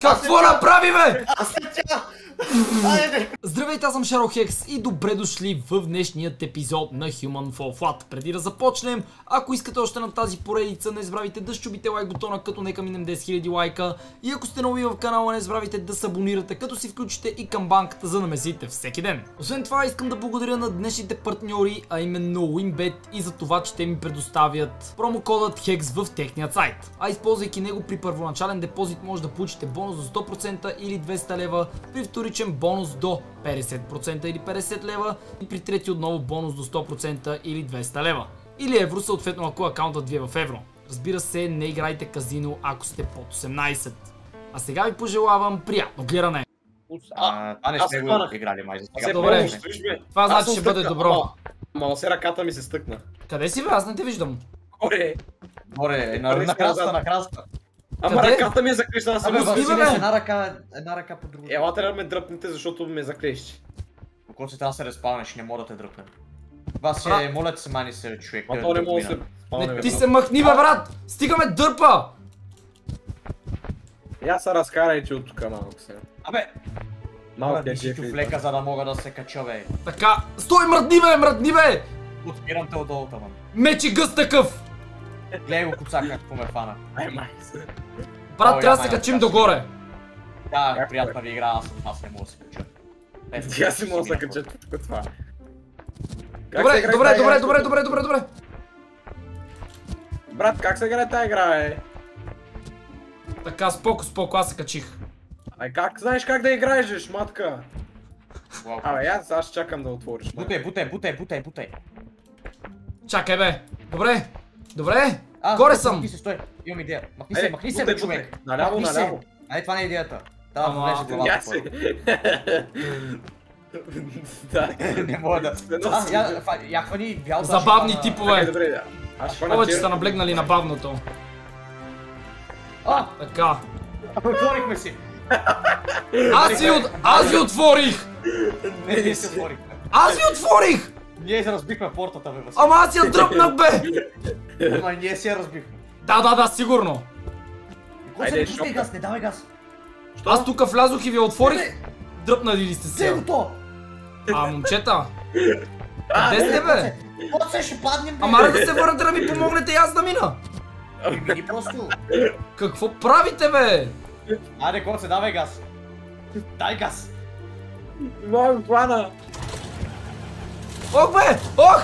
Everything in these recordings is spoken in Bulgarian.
Какво направи, бе? Здравейте, аз съм Шаро Хекс и добре дошли в днешният епизод на Human Fall Flat. Преди да започнем, ако искате още на тази поредица, не забравяйте да щубите лайк бутона, като нека минем 10 000 лайка. И ако сте нови в канала, не забравяйте да се абонирате, като си включите и камбанката, за да месите всеки ден. Освен това, искам да благодаря на днешните партньори, а именно WinBet и за това, че те ми предоставят промокодът HEX в техният сайт. А използвайки него при първоначален депозит може да получите бонус за 100% или 200 лева, при вторичен бонус до 50% или 50 лева и при трети отново бонус до 100% или 200 лева. Или евро, съответно ако акаунтът ви е в евро. Разбира се, не играйте казино, ако сте под 18. А сега ви пожелавам приятно гледане. А, това не се го играли май. Сега. Добре. Това значи ще бъде добро. Ама- все ръката ми се стъкна. Къде си бе? Аз не те виждам. Горе. Горе, на, на сме на краста. Ама Къде? ръката ми е закрещена. Аз Абе, съм Василе, Василе, с една ръка, една ръка по другата. Ела трябва да ме дръпнете, защото ме закрещи. Ако си трябва да се респаунеш, не мога да те дръпне. Васи, Бра- моля те се мани се човек. Ма да то не мога да се отмина. спалне. Не, ти се махни бе брат! Стигаме дърпа! Я се разкарайте от тук малко сега. Абе, Малко е ти си джефи. тюфлека, за да мога да се кача, бе. Така, стой мръдни бе, мръдни бе! Отспирам те отдолу, таман. Мечи гъс такъв! Гледай го куцак, както ме фана. Ай май се. Брат, трябва да се качим догоре. Да, приятна ви игра, аз, аз не мога да се кача. Ето, Тя си мога да се кача тук това. Как се Добре, добре, добре, добре, добре, добре, добре. Брат, как се играе тази игра, е? Така, споко, споко, аз се качих. Ай, как знаеш как да играеш, бе, шматка? Уау. Абе, аз, аз чакам да отвориш. Бутай, бутай, бутай, бутай, бутай. Чакай бе. Добре. Добре. А, Горе съм. Махни се, стой. Имам идея. Махни Айде, се, махни се, бе, човек. Наляво, се. наляво. Ай, това не е идеята. Ама, влезе Я главата. се. Да. Не мога да. Се А, я, хвани бялата Забавни типове. добре, да. Аз Повече са наблегнали на бавното. А, Така. отворихме си. Аз ви, от... аз ви отворих! Не, ние се отворихме. Аз ви отворих! Ние разбихме портата, бе. Ама аз я дръпнах бе! Ама ние си я разбихме. Да, да, да, сигурно. Гоце, Айде, не пускай газ, не давай газ. Що? Аз тук влязох и ви отворих. Дръпнали ли сте се? то. А, момчета? Къде сте бе? Гоце, ще паднем, бе. Ама да се върнете да ми помогнете и аз да мина. Ами, Мини просто. Какво правите бе? Айде, Гоце, давай газ. Дай газ. Мога хвана. Ох бе! Ох!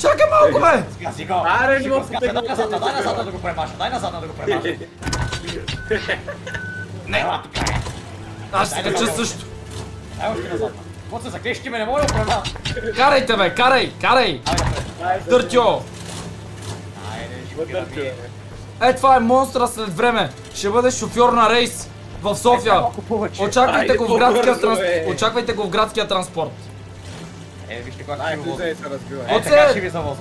Чакай малко бе! Го. Аре, Ще мога го сгася. да Дай го назад, дай назад да го премаша. Дай назад да го премаша. Не, Ела, тук е. аз ще се кача също. Дай още назад. Гоце, заклещи ме, не мога да управлявам. Карайте бе, карай, карай! Дъртьо! Айде, шофира ми. Е, това е монстра след време. Ще бъде шофьор на рейс в София. Го бе. Очаквайте го в градския транспорт. Е, вижте как Ай, ще го се. Е, Оце! така ще ви завоза.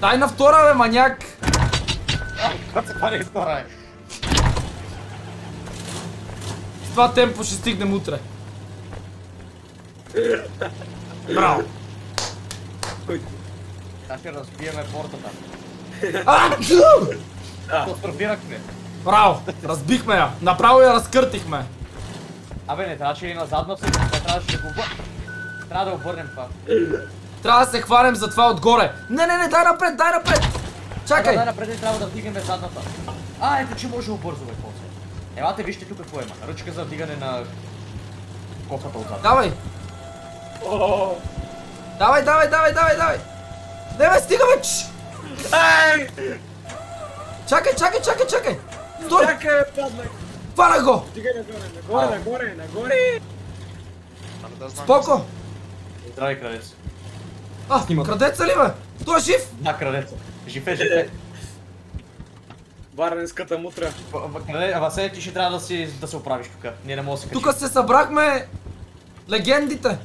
Дай на втора бе, маняк! Гоце, това не е втора, е. С това темпо ще стигнем утре. Браво! Сега ще разбиеме портата. А. Браво! Разбихме я! Направо я разкъртихме! Абе, не трябваше ли на задна всъщност, не трябваше да го обърнем. Трябва да обърнем това. Трябва да се хванем за това отгоре. Не, не, не, дай напред, дай напред! Чакай! Дай напред и трябва да вдигнем задната. А, ето че може бързо, бе, после. Елате, вижте тук какво има. Ръчка за вдигане на кофата отзад. Давай! Давай, давай, давай, давай, давай! Не бе, стигаме! Ай! Чакай, чакай, чакай, чакай! Стой! Чакай, паднах. Хвана го! Стигай нагоре, нагоре, нагоре, нагоре. Споко! Здравей, крадец. А, крадеца ли бе? Той е жив! Да, крадеца. Жив е, жив е. Варненската мутра. Васе, ти ще трябва да, си, да се оправиш тук. Ние не можем да се. Тук се събрахме легендите.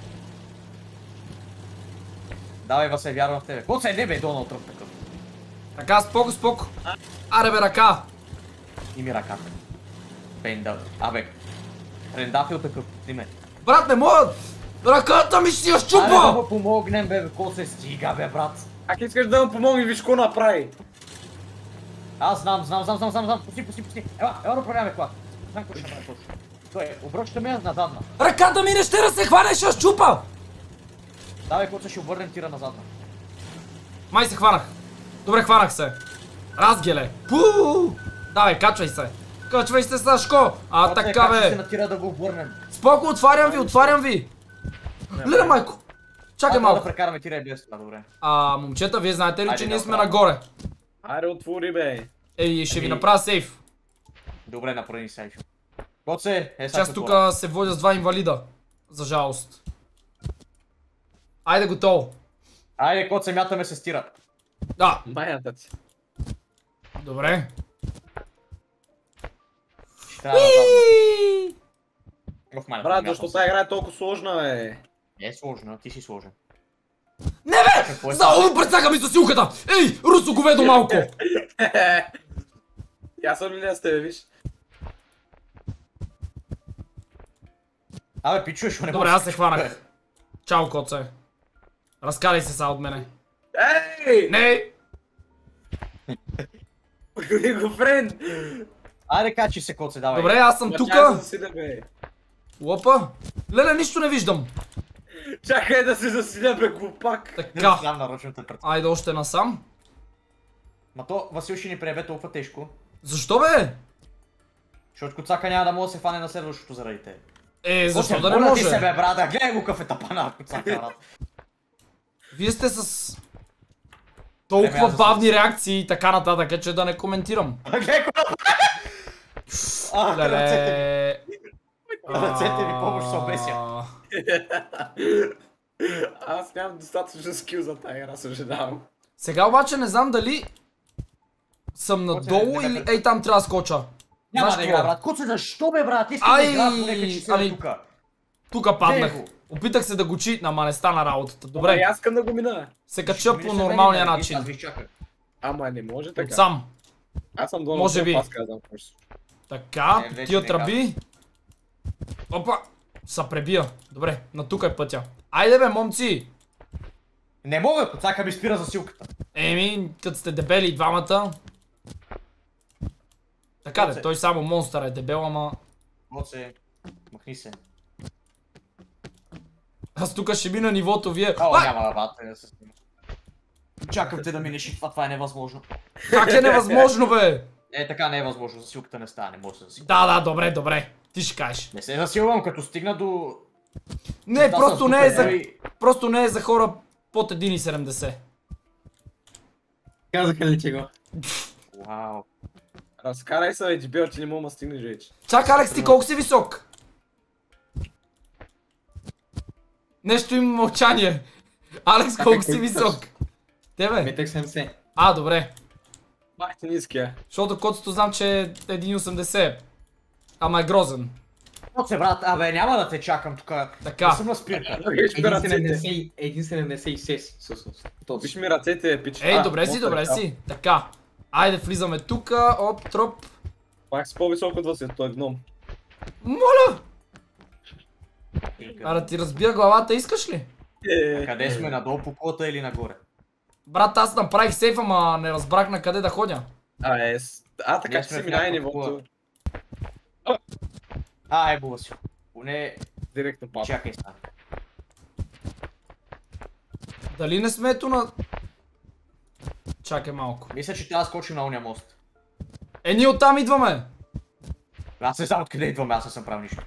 Давай, Васе, вярвам в тебе. Коце, не бе, Доналд Тръмп такъв. Така, споко, споко. Аре бе, ръка. И ми ръката. Пендъл. Абе. Рендафил такъв. Сниме. Брат, не мога! Ръката ми ще я Аре да щупа! му помогнем, бе, Коце, стига, бе, брат. Ако искаш да му помогнеш, виж какво направи. Аз знам, знам, знам, знам, знам, знам. Пусти, пусти, пусти. Ела, ела да управляваме кола. Знам какво ще направим точно. Той, обръща ме на задна. Ръката ми не ще да се хване, ще я щупа! Давай, коца, ще обърнем тира на задна. Май се хванах. Добре, хванах се. Разгеле. Пу! Давай, качвай се. Качвай се, Сашко! А, Коце, така как ще се бе. натира да го обърнем? Споко, отварям ви, отварям ви. Леле, майко. Чакай малко. да прекараме тира и без това, добре. А, момчета, вие знаете ли, че ние сме нагоре? Аре, отвори бе. Ей, ще ви Ами- направя сейф. Добре, направи ни сейф. Коце, е Че аз сега тук тук. се водя с два инвалида. За жалост. Айде готово. Айде, коце, мятаме се стира. Да, Майната ти. добре. Трябва Брат, защо се. тази игра е толкова сложна, бе? Не е сложно, ти си сложен. Не бе! Е За ovo прецака ми с силката! Ей, русо говедо малко! Аз съм ли не с тебе, виж? Абе, пичуеш, не Добре, аз се хванах. Чао, коце. Разкарай се са от мене. Ей! Не! Не го френд! Айде, качи се, коце, давай. Добре, аз съм тука. Лопа. Леле, нищо не виждам. Чакай да се засиля, бе, глупак. Така. Знам нарочно те пред. Айде още насам. Ма то Васил ще ни пребе толкова тежко. Защо бе? Защото коцака няма да може да се фане на следващото заради те. Е, защо да не може? Ти се бе, брата, гледай го какъв е тапана, коцака, брат. Вие сте с... Толкова бавни реакции и така нататък, че да не коментирам. Гледай го А, ръцете ми. Леле... Ръцете ми помощ се обеся. Аз нямам достатъчно скил за тази игра, съжалявам. Сега обаче не знам дали съм надолу или ей там трябва да скоча. Няма да игра, брат. Коце, защо бе, брат? Искам да Ай, игра, поне че си ами- тука. Тука паднах. Опитах се да го читна, ама не стана работата. Добре, Добре, аз искам да го мина. се кача по нормалния начин. Ама не може така. Отсам. Аз съм долу. Може би. Така, по вече тия не тръби. Опа! Са пребия. Добре, на тук е пътя. Айде бе, момци! Не мога, коцака ми спира за силката. Еми, като сте дебели двамата. Така де, той само монстър е дебел, ама... Коце, махни се. Аз тук ще мина нивото, вие... Ало, няма брат, не се снима. Чакам те да минеш и това, това е невъзможно. как е невъзможно, бе? Е, така не е възможно, засилката не става, не може да засилва. Да, да, добре, добре. Ти ще кажеш. Не се засилвам, като стигна до... Не, просто не е за... нали? Просто не е за хора под 1,70. Казаха ли, че го? Вау. Разкарай се, бе, дебел, че не мога да стигнеш вече. Чак, Алекс, ти колко си висок? Нещо има мълчание. Алекс, колко си висок? Тебе? Метък 70. А, добре. Бах ти ниския. Защото котото знам, че е 1,80. Ама е грозен. Коце, брат, абе, няма да те чакам тук. Така. Не съм на спирка. Виж ми ръцете. 1,70 1,76 Сусус. Виж ми ръцете, пич. Ей, добре си, добре си. Така. Айде, влизаме тука. Оп, троп. Пак си по-висок от вас, е той гном. Моля! А да ти разбия главата, искаш ли? Е, Къде сме, надолу по кота или нагоре? Брат, аз направих сейф, ама не разбрах на къде да ходя. А, е, а, така сме си в минай някакво нивото. А, е, бува си. Поне, Директно пада. чакай сега. Дали не сме ето на... Чакай малко. Мисля, че трябва да скочим на уния мост. Е, ние оттам идваме. Аз не знам откъде идваме, аз не съм правил нищо.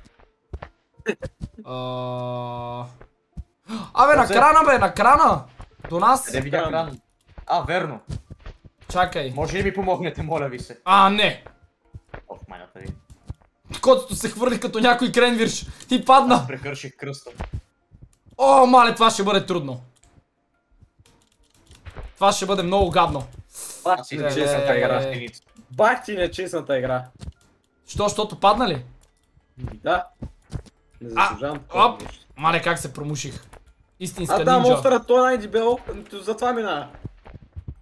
А... Абе, на крана, бе, на крана! До нас! Видях Кран. кран? А, верно. Чакай. Може ли ми помогнете, моля ви се? А, не! Ох, майната ви. Котото се хвърли като някой кренвирш и падна. Прекърших кръста. О, мале, това ще бъде трудно. Това ще бъде много гадно. Бах Аз ти и Е, е, игра. е. Бах ти нечестната игра. Що, защото падна ли? Да. Не А, заслужавам такова оп. нещо. Мале, как се промуших. Истинска А, да, нинджа. монстърът, той е най-дебел, затова мина.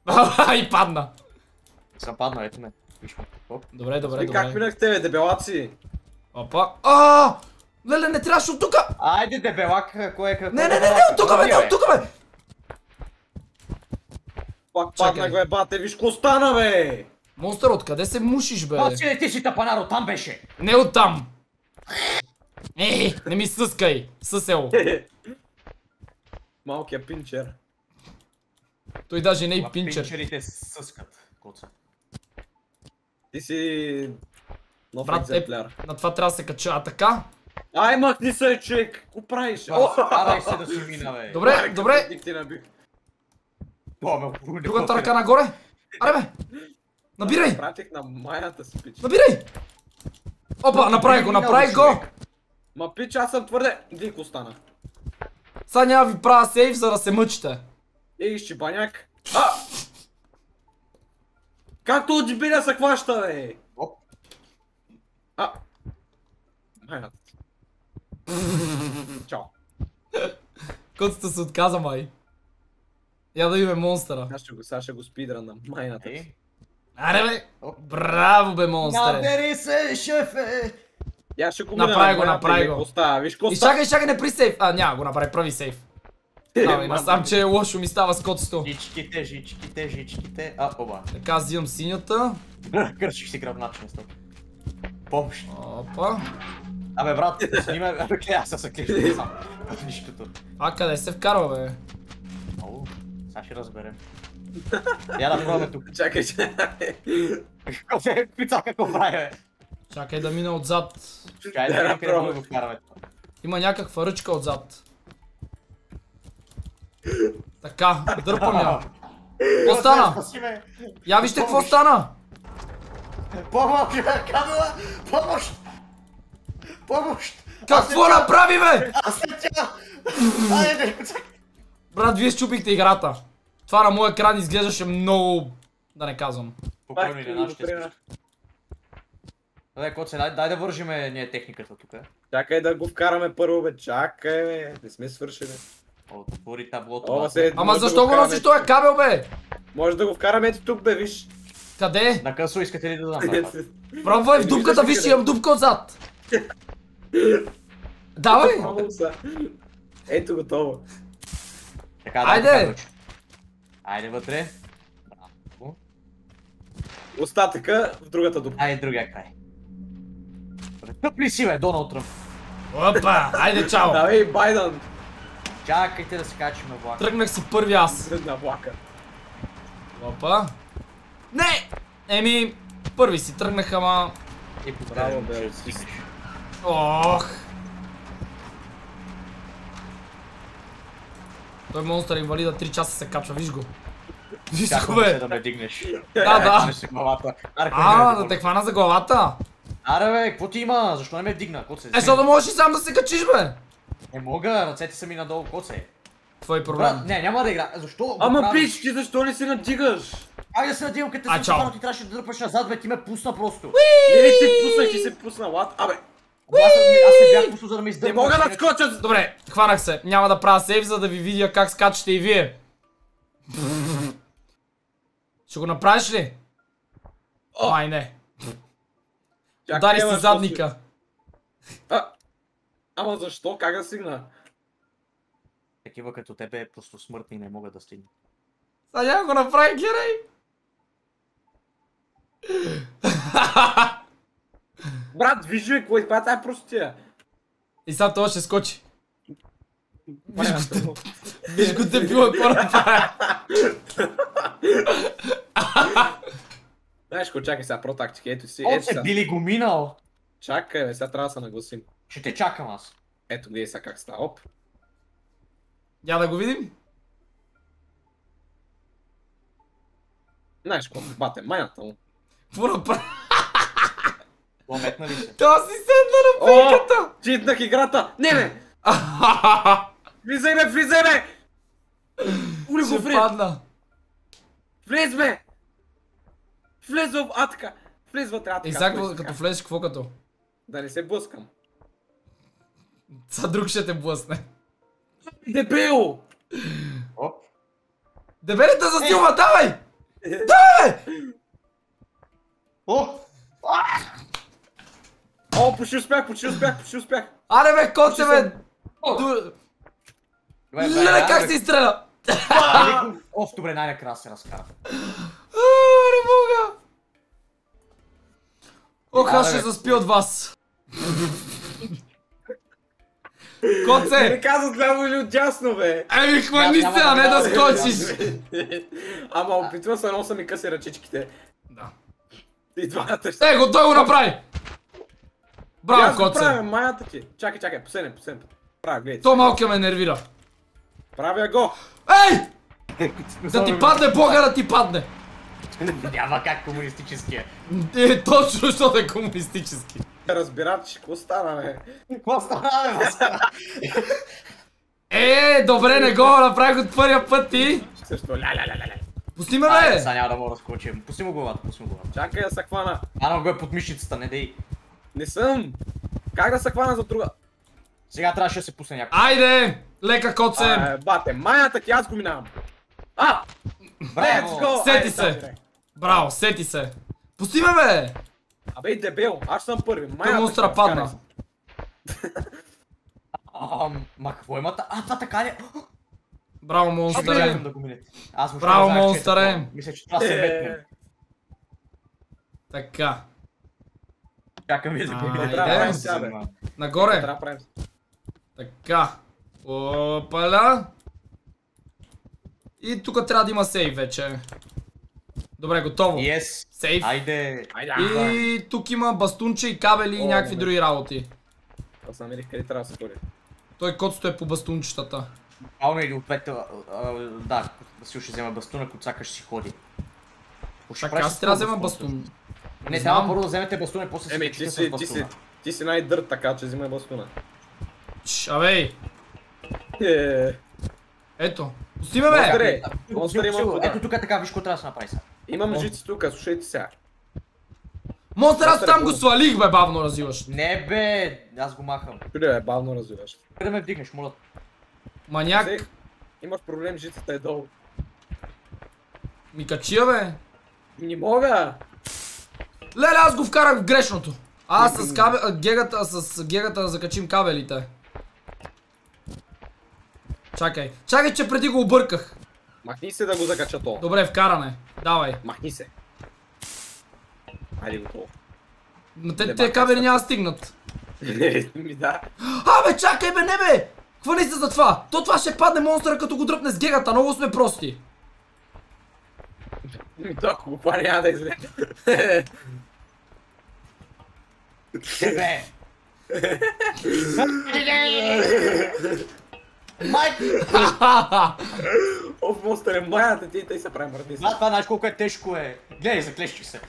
и падна. Съм паднал, ето ме. Добре, добре, И как добре. минахте, бе, дебелаци? Опа. А! Леле, не трябваше от тука! Айде, дебелак, кой е какво? Не, не, не, не, от тука, бе, не, от тука, бе! Пак Чакай. паднах, бе, бате, виж ко стана, бе! Монстър, откъде се мушиш, бе? А, си, ти си тапанаро, там беше! Не оттам! Ей, не ми съскай! Съсел! Малкия пинчер. Той даже не е и Ма пинчер. Пинчерите съскат. Коце. Ти си... Нов Брат, е, екземпляр. на това трябва да се кача. А така? Ай, махни се, човек! Ко правиш? Старай се да си мина, бе. Добре, Майка, добре. Другата ръка нагоре. Аре бе! Набирай! Пратих на майната си, пич. Набирай! Опа, направи го, направи го! Ма пич, аз съм твърде... Дик остана. Сега няма ви правя сейф, за да се мъчите. Ей, щебаняк. Както от джибиля се хваща, бе! Оп. А! Майната. ти. Чао. Котата се отказа, май. Я да видим монстъра. Сега ще го, сега ще го спидрам на майната. ти. Ей. Аре бе! Браво бе, монстъре! Надери се, шефе! Я ще го Направи го, направи и го. Остава, виж какво И чакай, чакай, не при сейф. А, няма го направи, прави сейф. Давай, насам, че е лошо ми става с. Жичките, жичките, жичките. А, оба. Така, аз взимам синята. Кърших си гръбначния стоп. Помощ. Опа. Абе, брат, снимай, абе, клея се се клеш сам. В нищото. А къде се вкарва, бе? Ау, сега ще разберем. Я да пробваме тук. Чакай, чакай. Какво се пица какво прави, бе? Чакай да мина отзад. Чай да къде да го вкараме. Има някаква ръчка отзад. Така, дърпам я. Какво стана? Спаси ме! Я вижте какво стана! Помощ, бе, камила! Помощ! Помощ! Какво направи, бе? Аз съм тя! Айде! Брат, вие щупихте играта. Това на моя екран изглеждаше много... Да не казвам. Ти го нашите. Добре, коце, дай, дай да вържиме ние техниката тук. е. Чакай да го вкараме първо, бе. Чакай, бе. Не сме свършили. Отвори таблото. О, на- се- Ама защо го носиш този кабел, бе? Може да го вкараме ето тук, бе, виж. Къде? На късо искате ли да дам? Пробвай в дупката, виж, имам дупка отзад. Давай! Ето готово. Така, да, Айде! Айде вътре. Остатъка в другата дупка. Айде другия край. Тъп ли си, бе, Доналд Тръмп? Опа, айде чао. Давай, Байден. Чакайте да се качим на влака. Тръгнах си първи аз. На влака. Опа. Не! Еми, първи си тръгнах, ама... И ще отсис. стигнеш. Ох! Той монстър инвалида 3 часа се качва, виж го. Виж го, Чакам се бе. да ме дигнеш. Да, да. А, да те хвана за главата. Аре, бе, какво ти има? Защо не ме вдигна? Коце, Е, защо да можеш и сам да се качиш, бе? Не мога, ръцете са ми надолу, коце. Твой проблем. Брат, не, няма да игра. Защо? Ама пич, ти защо не си надигаш? Айде да се надивам, като съм чао. стана, ти трябваше да дръпаш назад, бе, ти ме пусна просто. Не, ти пусна, ти се пусна, лад. Абе, Аз, аз не бях пуснал, за да ме издърпаш. не мога да скоча. Добре, хванах се. Няма да правя сейв, за да ви видя как скачате и вие. Ще го направиш ли? Май не. Удари си задника. А, ама защо? Как да стигна? Такива като тебе просто смъртни не могат да стигнат. Сега няма го направи, гледай. Брат, виж бе, кой това е простия? И сега това ще скочи. Майната му. Виж го те било какво направи. Знаеш какво, чакай сега, про тактика, ето си, ето Оце, сега. били го минал. Чакай, сега трябва да се нагласим. Ще те чакам аз. Ето, гледай сега как става. Оп. Я да го видим. Знаеш какво, бате, майната му. Какво направи? Пометна ли се? Това си седна на пейката. читнах играта! Не, бе! Влизай, бе, влизай, бе! Ули го Ще влез! падна. Влез, бе! Влез в атка! Влез вътре атка. И сега като влезеш, какво като? Да не се блъскам. Сега друг ще те блъсне. Дебил! Оп. Дебелите застилва, давай! О! О, почти успях, почти успях, почти успях. Аре бе, коце бе! Ду- Леле, как се изстреля? Оф, добре, най-накрая се разкара. А, Не мога! Ох, аз ще заспи от вас. Не Коце! казват ляво или отдясно, бе. Еми, хвани се, а не да скочиш! Ама опитвам се, но са ми къси ръчичките. Да. И двамата ще... Е, го той го направи! Браво, Аз го Коце! правя, майната ти. Чакай, чакай, последен, последен път. Правя, гледай. То малко ме нервира. Правя го. Ей! Да ти падне, бога да ти падне! Няма как комунистическия. Е, точно, защото е комунистически. Разбират, че какво стана, бе. Какво стана, бе? Е, добре, не го направих от първия път ти. Също, ля, ля, ля, ля, ля. Пусти ме, Айде, бе! сега няма да мога да скочим. Пусти му главата, пусти му главата. Чакай да се хвана. Ано го е под мишицата, не дей. Не съм. Как да се хвана за друга? Сега трябваше да се пусне някой. Айде! Лека, Коце! Бате, майната ти, аз го минавам. А! Браво! Сети се. Браво, сети се! Пусти ме, бе! Абе, и дебел, аз съм първи. Майната монстра падна. ма какво имата? А, това така ли? е? Браво, монстър! Аз Браво, е монстъре! такова. Мисля, че това се се. метне. Е, Така. Чакам ви да го Айде. минете. Трябва да правим се сега, бе. занимавам. Нагоре! Трябва да правим. Така. Опаля. И тук трябва да има сейв вече. Добре, готово. Yes. Сейв. Айде. Айде, И тук има бастунче и кабели и О, някакви добре. други работи. Аз намерих къде трябва да се ходи. Той котсто е по бастунчетата. Буквално или а, да, Васил ще взема бастуна, коцака ще си ходи. Така, правиш аз с трябва да взема бастун? Не, трябва първо да вземете бастуна и после се Еми, ти си, ти си, ти си най-дърт, така че взимай бастуна. Чш, Абей, Е, ето. Пусти ме, бе! Вода. Ето тук е така, виж какво трябва да се направи сега. Имам жици тук, слушайте сега. Монстър, аз там го свалих, бе, бавно развиваш. Не бе, аз го махам. Чуде, бе, бавно развиваш. Къде да ме вдигнеш, моля? Маняк. Имаш проблем, жицата е долу. Ми качия, бе. Не мога! Леле, аз го вкарах в грешното. Аз с кабел, а, гегата, с гегата да закачим кабелите. Чакай. Чакай, че преди го обърках. Махни се да го закача то. Добре, вкаране. Давай. Махни се. Айде готово. Но те, те кабели сега. няма стигнат. Ми да. Абе, чакай бе, не бе! Хвани се за това! То това ще падне монстъра като го дръпне с гегата, много сме прости. Ми то, ако го хване, няма да излезе. Е, бе! Майк! Оф, монстър е майната ти и тъй се прави мъртви. А, това знаеш колко е тежко е. Гледай, заклещих се.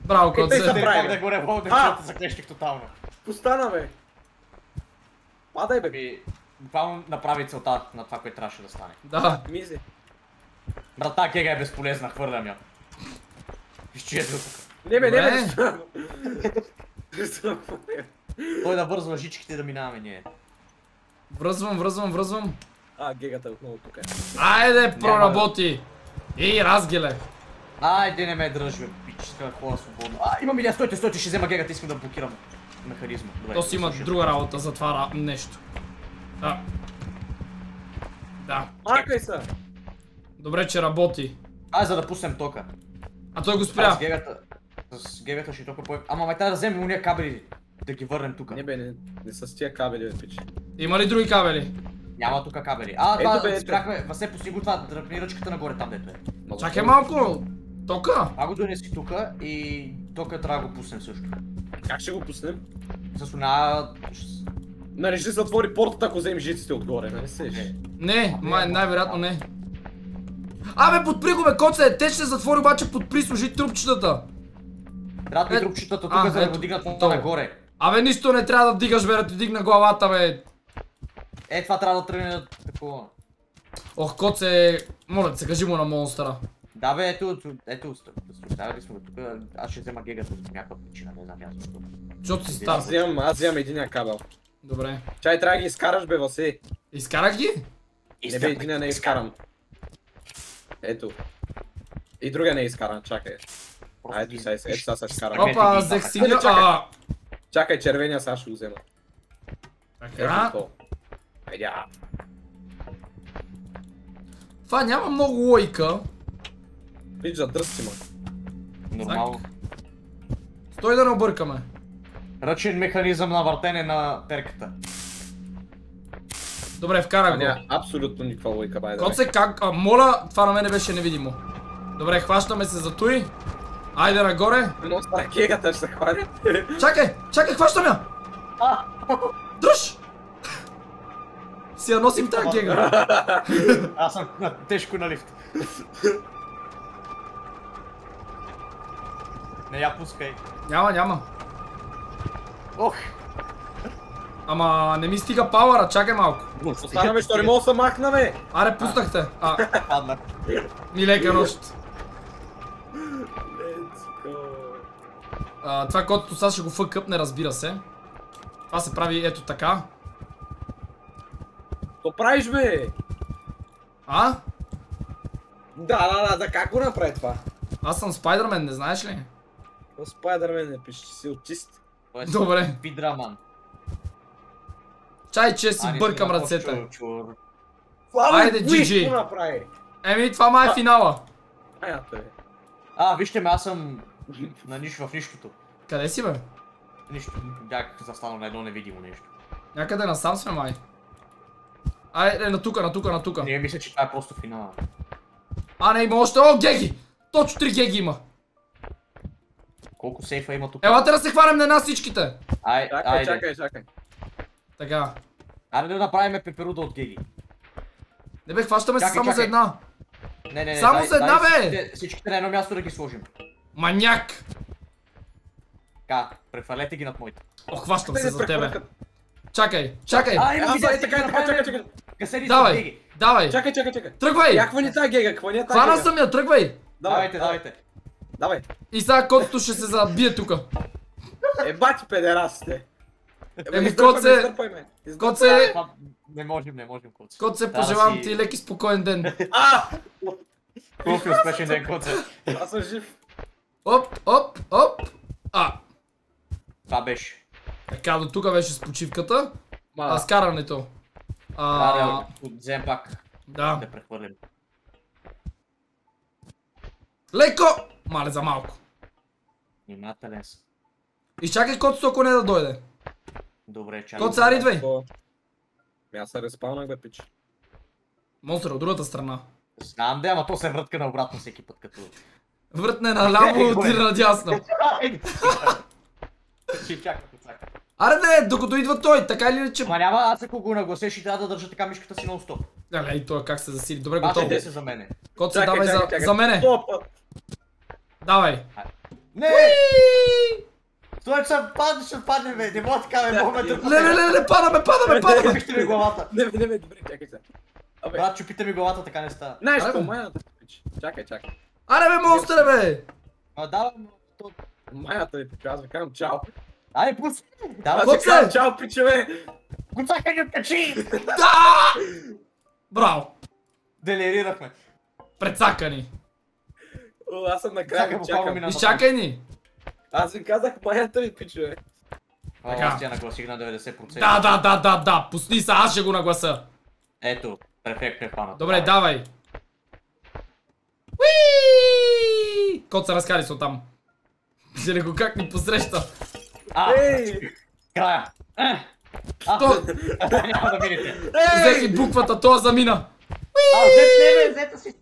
Браво, Е, са- Не прави, да горе воден, А! защото заклещих тотално. Постана, бе. Падай, бе. Ами, буквално направи целта на това, което трябваше да стане. Да. Мизи. Брата, кега е безполезна, хвърлям я. Виж, че е тук. Не, бе, не, бе. Той да вързва жичките да минаваме ние. Връзвам, връзвам, връзвам. А, гегата е отново тук. е. Айде, проработи. И разгеле. Айде не ме дръж, бе, пич, да ходя свободно. А, имам идея, стойте, стойте, ще взема гегата, искам да блокирам механизма. Добре, То си има слушай. друга работа за това нещо. Да. Да. Махай се. Добре, че работи. Ай, за да пуснем тока. А той го С спря. гегата. С гегата ще тока по... Ама ме трябва да вземем уния кабели, да ги върнем тук. Не, бе, не, не с тия кабели, бе, пич. Има ли други кабели? Няма тук кабели. А, Ето, това бе, ето. спряхме. Васе, пусни го това, дръпни ръчката нагоре там, дето е. Много Чакай малко. Тока. А го донеси тука и тока трябва да го пуснем също. Как ще го пуснем? С она... Нали ще затвори портата, ако вземем жиците отгоре, нали сеш? Не, май, най-вероятно не. Абе, подпри го бе, коце, те ще затвори обаче подпри, служи трупчетата. Трябва да Е, трупчетата тук, за да го дигнат нагоре. Абе, нищо не трябва да вдигаш, бе, да ти дигна главата, бе. Е, това трябва да тръгне такова. Ох, коце, моля те се, кажи му на монстъра. Да бе, ето, ето, оставили сме тук, аз ще взема гегата от някаква причина, не знам аз защо. Защото си Аз стар. вземам, аз вземам единия кабел. Добре. Чай, трябва да ги изкараш, бе, Васе. Изкарах ги? Не бе, единия не е изкаран. Ето. И другия не е изкаран, чакай. А, ето сега, ето сега са изкаран. Опа. Взех пак. си Чакай, чакай. А, Чакай, червения сега ще го взема. така. Ето то. Айде, а. Това няма много лойка. Виж, задръсти ма. Нормално. Стой да не объркаме. Ръчен механизъм на въртене на терката. Добре, вкарах го. Няма абсолютно никаква лойка, бай Коце, как... А, моля, това на мене беше невидимо. Добре, хващаме се за той. Айде нагоре. Но с ракегата ще се хване. Чакай, чакай, хващам я! Си я носим тази кега. Аз съм на- тежко на лифт. Не я пускай. Няма, няма. Ох! Ама не ми стига пауъра, чакай малко. Останаме, що не мога да се махнаме. Аре, пуснахте. А, Падна. ми лека нощ. А, това кодото сега ще го фъкъпне, разбира се. Това се прави ето така. То правиш, бе? А? Да, да, да, да, как го направи това? Аз съм Спайдермен, не знаеш ли? То Спайдермен не пише, че си аутист. Е Добре. Спидраман. Чай, че си бъркам това ръцете. Айде, GG. го направи. Еми, това май е финала. Аята, бе. А, вижте ме, аз съм на нищо в нищото. Къде си, бе? Нищо. Бях застанал на едно невидимо нещо. Някъде насам сме, май. Айде, на тука, на тука, на тука. Не мисля, че това е просто финала. А, не, има още. О, геги! Точно три геги има. Колко сейфа има тук? Елате да се хванем на нас всичките. Ай, Чакай, айде. чакай, чакай. Така. Айде да направим пеперуда от геги. Не бе, хващаме се Чакай, само за чакай. една. Не, не, не. Само дай- за една, дай бе! Всичките, всичките на едно място да ги сложим. Маняк! Така, префалете ги над моите. О, хващам се за тебе. Чакай, чакай. А, има видео, ай, така, така, чакай, чакай. От Давай, геги. давай. Чакай, чакай, чакай. Тръгвай! Я хвани тази гега, хвани тази Хвана съм я, тръгвай! Давайте, давайте. Давай. И сега котото ще се забие тука. Е, бати педерасите. Еми, издърпай Коце- Коце, Не можем, не можем, коце. кот се Трябва да пожелавам ти леки спокоен ден. А! Колко е успешен ден, коце. Аз съм жив. Оп, оп, оп. А, Това беше. така, до тук беше с почивката. А, с карането. Да, А, да, взем пак да. да прехвърлим. Леко! Мале за малко. Внимателен съм. Изчакай котото, ако не да дойде. Добре, чакай. Кот, сега идвай. аз се респаунах, бе, пич. Монстър от другата страна. Знам да, ама то се врътка наобратно всеки път като... Въртне наляво, отира надясно. Ще чакай, Аре не, докато идва той, така или иначе... Ма няма, аз ако го нагласеш и трябва да държа така мишката си нон-стоп. Леле, и той как се засили. Добре, готово. ще се за мене. Кот се Чакай, давай за, чакай, за мене. Стоп! Давай. Не! Той ще падне, ще падне, бе. Не мога така, бе. Мога ме Ле, ле, ле, ле, падаме, падаме, падаме. Чупите ми главата. Не, не, не, добре, чакай сега. Брат, чупите ми главата, така не става. знаеш какво, бе. майната, пич. Чакай, чакай. Аре бе, монстър бе. А, давай. Майната ви, пич, аз ви казвам чао. Ай! Аз Давай, казвам чао, пичове. Коцака ни откачи! Да! Браво. Делерирахме. Прецакани. О, Аз съм накрая, чакам. Изчакай ни. Аз ви казах майната ви, пичове. Така. Аз тя нагласих на 90%. Да, да, да, да, да. Пусни се, аз ще го нагласа. Ето, перфектно е хванат. Добре, давай. Уи! Кот се разкари се оттам. Ще го как ни посреща. А, Ей! края. Е. А, То, няма да видите. взех и буквата, то замина. А, взете, взете си